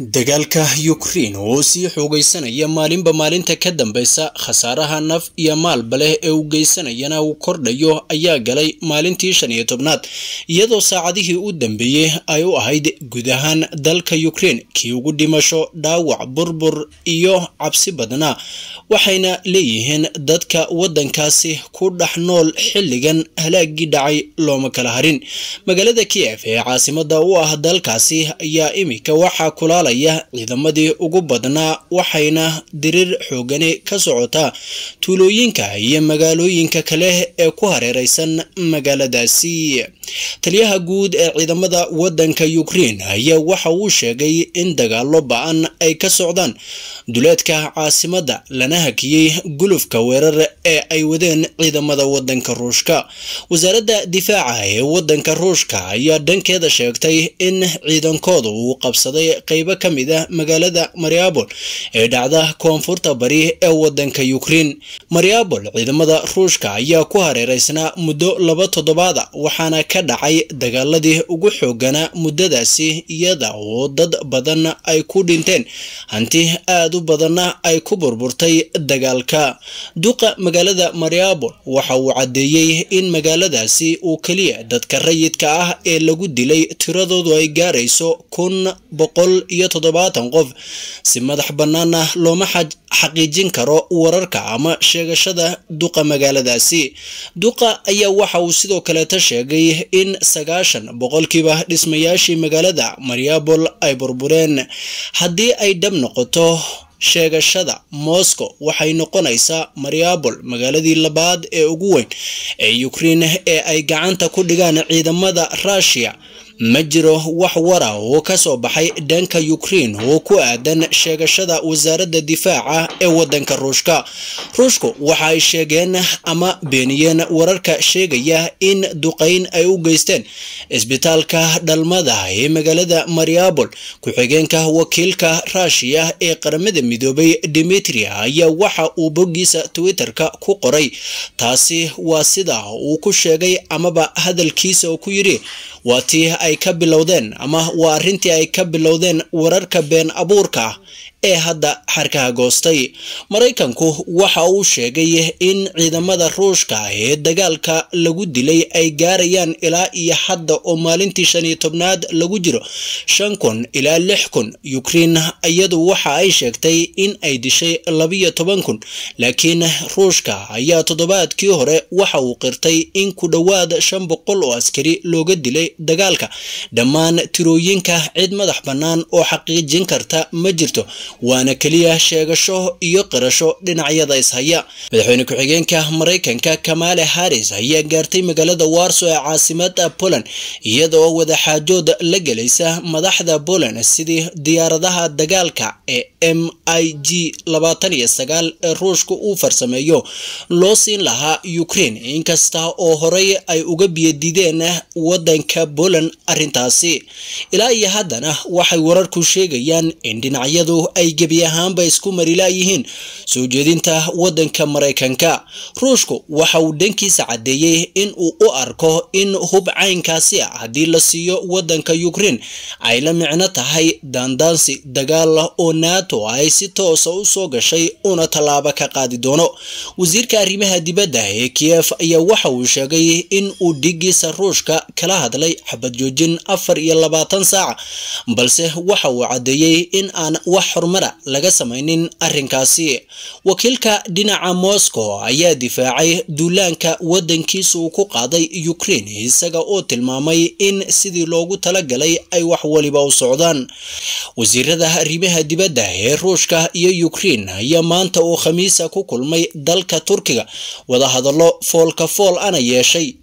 dagaalka Ukraine oo sii xoogaysanaya maalinba maalinta ka dambeysa khasaaraha naf iyo maalba leh ee uu geysanayana uu kordhayo ayaa galay maalintii shan iyo tobnaad iyadoo saacadihii u dambeeyey ay u ahayd guud ahaan dalka Ukraine kii ugu dhimasho dhaawac burbur iyo cabsi badnaa waxayna leeyihiin dadka waddankaasi ku dhex nool xilligan halaagii dhacay looma kala harin. Magaalada Kiev ee caasimada u ah dalkaasi ayaa imika waxaa kulaalaya ciidamadii ugu badnaa waxayna diriir xoogani ka socotaa tuulooyinka iyo magaalooyinka kale ee ku hareereysan magaaladaasi. Taliyaha guud ee ciidamada waddanka Ukraine ayaa waxa uu sheegay in dagaalo ba'an ay ka socdaan duleedka caasimada lana hakiyey gulufka weerar ee ay wadeen ciidamada waddanka Ruushka. Wasaaradda difaaca ee waddanka Ruushka ayaa dhankeeda sheegtay in ciidankooda uu qabsaday qaybo ka mid ah magaalada Mariupol ee dhacda koonfurta bari ee waddanka Ukraine. Mariupol ciidamada Ruushka ayaa ku hareereysnaa muddo laba toddobaada waxaana ka dhacay dagaaladii ugu xooganaa muddadaasi iyada oo dad badan ay ku dhinteen hanti aad u badanna ay ku burburtay dagaalka. Duqa magaalada Mariupol waxa uu caddeeyey in magaaladaasi uu kaliya dadka rayidka ah ee lagu dilay tiradoodu ay gaarayso kun boqol iyo toddobaatan qof. Si madax bannaana looma xaqiijin karo wararka ama sheegashada duqa magaaladaasi. Duqa ayaa waxa uu sidoo kaleeta sheegay in sagaashan boqolkiiba dhismayaashii magaalada Mariupol ay burbureen. Haddii ay dhab noqoto sheegashada Moscow waxay noqonaysaa Mariupol magaaladii labaad ee ugu weyn ee Ukraine ee ay gacanta ku dhigaan ciidamada Russia ma jiro wax wara oo ka soo baxay dhanka Ukraine oo ku aadan sheegashada wasaaradda difaaca ee waddanka Ruushka. Ruushku waxa ay sheegeen ama beeniyeen wararka sheegaya in duqeyn ay u geysteen isbitaalka dhalmada ee magaalada Mariupol ku-xigeenka wakiilka Russia ee qaramada midoobay Dmitry ayaa waxa uu boggiisa Twitterka ku qoray. Taasi waa sida uu ku sheegay amaba hadalkiisa ku yiri waa tii ay ka bilowdeen ama waa arrintii ay ka bilowdeen wararka been abuurka ee hadda xarkaha goostay. Maraykanku waxa uu sheegay in ciidamada ruushka ee dagaalka lagu dilay ay gaarayaan ilaa iyo hadda oo maalintii shan iyo tobnaad lagu jiro. Shan kun ilaa lix kun Ukraine iyadu waxa ay sheegtay in ay dishay labiyo toban kun laakiin ruushka ayaa toddobaadkii hore waxa uu qirtay in ku dhowaad shan boqol oo askari looga dilay dagaalka. Dhammaan tirooyinka cid madax bannaan oo xaqiijin karta ma jirto waana keliya sheegasho iyo qirasho dhinacyada ishaya madaxweyne ku-xigeenka maraykanka Kamala Harris ayaa gaartay magaalada Warsaw ee caasimada Poland iyadoo wadaxaajood la gelaysa madaxda Poland sidii diyaaradaha dagaalka ee MiG labaatan iyo sagaal ee Ruushka uu farsameeyo. Loo siin lahaa Ukraine inkasta oo horey ay uga biyadideen waddanka Poland arrintaasi. Ilaa iyo haddana waxay wararku sheegayaan in dhinacyadu ay gebi ahaanba isku marilaayihiin soo jeedinta waddanka Maraykanka Ruushku waxa uu dhankiisa caddeeyey in uu u arko in hub caynkaasi ah haddii la siiyo waddanka Ukraine ay la micno tahay daandaansi dagaal oo NATO ay si toosa u soo gashay una tallaabo ka qaadi doono. Wasiirka arrimaha dibadda ee Kiev ayaa waxa uu sheegay in uu dhigiisa Ruushka kala hadlay xabad joojin afar iyo labaatan saac balse waxa uu caddeeyey in aan wax horumara laga samaynin arrinkaasi. Wakiilka dhinaca Moscow ayaa difaacay duulaanka waddankiisa uu ku qaaday Ukraine isaga oo tilmaamay in sidii loogu talagalay ay wax waliba u socdaan. Wasiirada arrimaha dibadda ee Ruushka iyo Ukraine ayaa maanta oo Khamiisa ku kulmay dalka Turkiga wada hadallo foolka fool ana yeeshay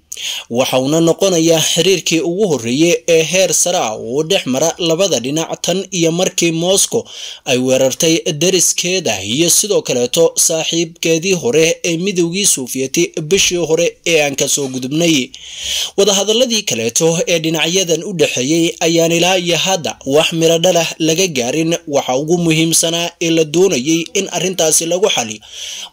waxauna noqonayaa xiriirkii ugu horreeyey ee heer sare ah oo dhex mara labada dhinac tan iyo markii Moscow ay weerartay dariskeeda iyo sidoo kaleeto saaxiibkeedii hore ee midowgii Sovieti bishii hore ee aan ka soo gudubnay. Wadahadaladii kaleeto ee dhinacyadan u dhexeeyey ayaan ilaa iyo hadda wax miro dhalah laga gaarin. Waxa ugu muhiimsanaa ee la doonayay in arrintaasi lagu xaliyo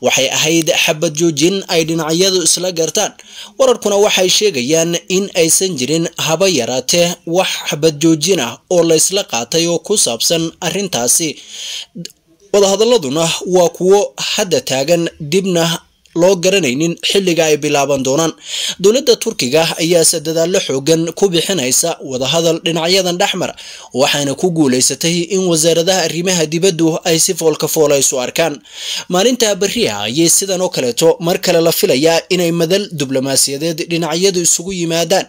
waxay ahayd xabad joojin ay dhinacyadu isla gartaan wararkuna waxay sheegayaan in aysan jirin haba yaraatee wax xabad joojin ah oo laysla qaatay oo ku saabsan arrintaasi. Wadahadaladuna waa kuwo hadda taagan dibna loo garanaynin xilliga ay bilaaban doonaan. Dowladda turkiga ayaase dadaallo xoogan ku bixinaysa wadahadal dhinacyadan dhexmara waxayna ku guulaysatay in wasaaradaha arrimaha dibaddu ay si foolka foola isu arkaan. Maalinta beriha ayay sidan oo kaleeto mar kale la filayaa inay madal diblomaasiyadeed dhinacyadu isugu yimaadaan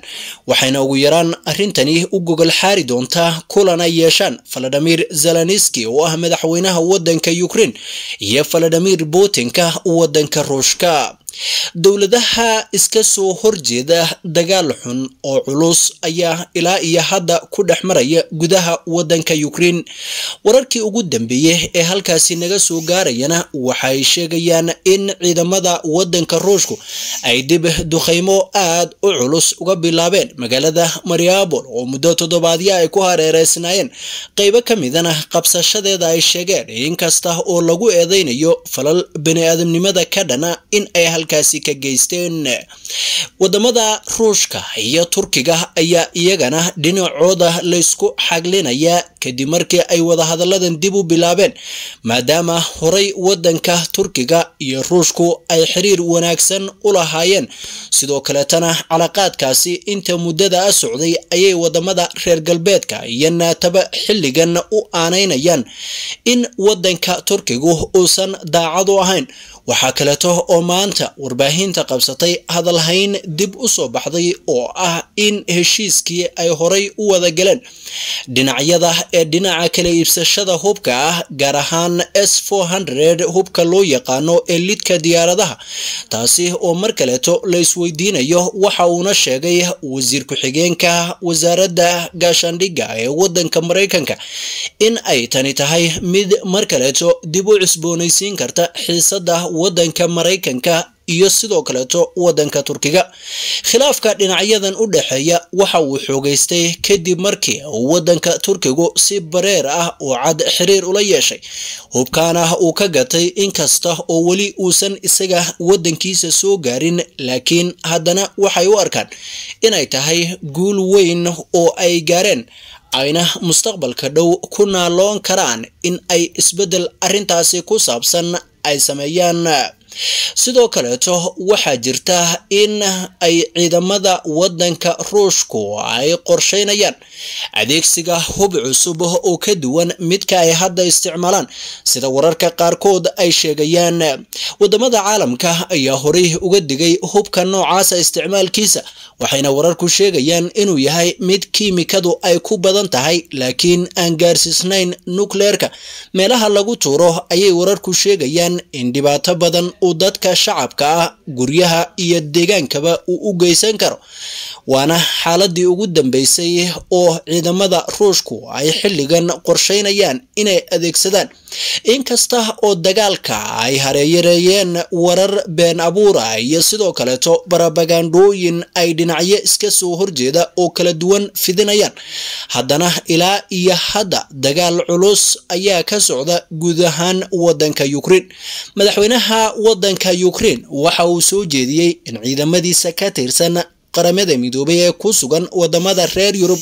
waxayna ugu yaraan arrintani u gogol xaari doontaa kulan ay yeeshaan valadimir zeleniski oo ah madaxweynaha waddanka ukraine iyo valadimir putinka waddanka ruushka dowladaha iska soo horjeeda dagaal xun oo culus ayaa ilaa iyo hadda ku dhex maraya gudaha waddanka ukraine. Wararkii ugu dambeeyey ee halkaasi naga soo gaarayana waxay sheegayaan in ciidamada waddanka ruushku ay dib dukhaymo aad u culus uga bilaabeen magaalada mariabol oo muddo toddobaadya ay ku hareereysnaayeen qaybo ka midana qabsashadeeda ay sheegeen inkasta oo lagu eedeynayo falal bani-aadamnimada ka dhana in ay halkaasi ka geysteen. Wadamada ruushka iyo turkiga ayaa iyagana dhinacooda laysku xaglinayaa kadib markii ay wadahadalladan dib u bilaabeen maadaama horay waddanka turkiga iyo ruushku ay xiriir wanaagsan u lahaayeen. Sidoo kaleetana calaqaadkaasi inta muddada a socday ayay waddamada reer galbeedka iyo naataba xilligan u aanaynayaan in waddanka turkigu uusan daacad u ahayn waxaa kaleeto oo maanta warbaahinta qabsatay hadalhayn dib u soo baxday oo ah in heshiiskii ay horay u wada galeen. Dhinacyada ee dhinaca kala iibsashada hubka ah gaar ahaan s hubka loo yaqaano ee lidka diyaaradaha taasi oo mar kaleeto la isweydiinayo waxa uuna sheegay wasiir ku-xigeenka wasaaradda gaashaandhigga ee waddanka maraykanka in ay tani tahay mid mar kaleeto dib u cusboonaysiin karta xiisada waddanka maraykanka iyo sidoo kaleeto waddanka turkiga. Khilaafka dhinacyadan u dhexeeya waxa uu xoogaystay kadib markii waddanka turkigu si bareer ah oo cad xiriir ula yeeshay. Hubkaana uu ka gatay inkasta oo weli uusan isaga waddankiisa soo gaarin laakiin haddana waxay u arkaan inay tahay guul weyn oo ay gaareen ayna mustaqbalka dhow ku naaloon karaan in ay isbeddel arrintaasi ku saabsan ay sameeyaan sidoo kaleeto waxaa jirta in ay ciidamada waddanka ruushku ay qorsheynayaan. Adeegsiga hub cusub oo ka duwan midka ay hadda isticmaalaan sida wararka qaarkood ay sheegayaan. Wadamada caalamka ayaa horey uga digay hubka noocaasa isticmaalkiisa waxayna wararku sheegayaan inuu yahay mid kiimikadu ay ku badan tahay laakiin aan gaarsiisnayn nukleerka meelaha lagu tuuro ayay wararku sheegayaan in dhibaato badan uu dadka shacabka ah guryaha iyo deegaankaba uu u geysan karo. Waana xaaladii ugu dambeysay oo ciidamada ruushku ay xilligan qorsheynayaan inay adeegsadaan. Inkasta oo dagaalka ay hareeyareeyeen warar been abuura iyo sidoo kaleeto barabagandhooyin ay dhinacyo iska soo horjeeda oo kala duwan fidinayaan. Haddana ilaa iyo hadda dagaal culus ayaa ka socda guud ahaan waddanka ukraine. Madaxweynaha waddanka ukraine waxa uu soo jeediyey in ciidamadiisa ka tirsan qaramada midoobay ee ku sugan waddamada reer yurub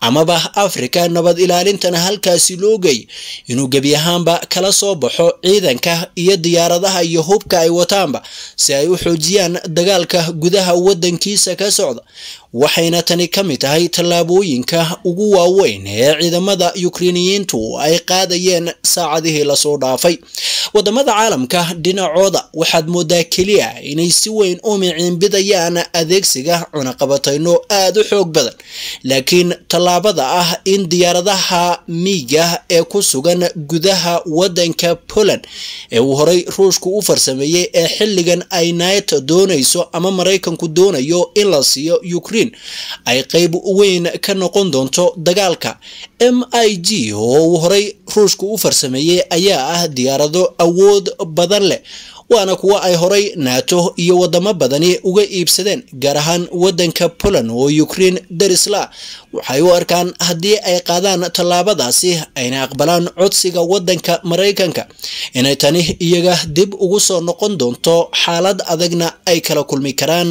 amaba afrika nabad ilaalintana halkaasi loo geey inuu gebi ahaanba kala soo baxo ciidanka iyo diyaaradaha iyo hubka ay wataanba si ay u xoojiyaan dagaalka gudaha waddankiisa ka socda waxayna tani ka mid tahay tallaabooyinka ugu waaweyn ee ciidamada yukreiniyiintu ay qaadayeen saacadihii la soo dhaafay waddamada caalamka dhinacooda waxaad moodaa keliya inay si weyn u miciinbidayaan adeegsiga cunaqabatayno aada u xoog badan. Laakiin tallaabada ah in diyaaradaha miiga ee ku sugan gudaha waddanka poland ee uu horey ruushku u farsameeyey ee xilligan ay nato doonayso ama maraykanku doonayo in la siiyo ukraine ay qayb weyn ka noqon doonto dagaalka. M i g oo uu horey ruushku u farsameeyey ayaa ah diyaarado awood badan leh waana kuwa ay horay nato iyo wadamo badani uga iibsadeen gaar ahaan waddanka poland oo ukraine darisla waxay u arkaan haddii ay qaadaan tallaabadaasi ayna aqbalaan codsiga waddanka maraykanka. Inay tani iyaga dib ugu soo noqon doonto xaalad adagna ay kala kulmi karaan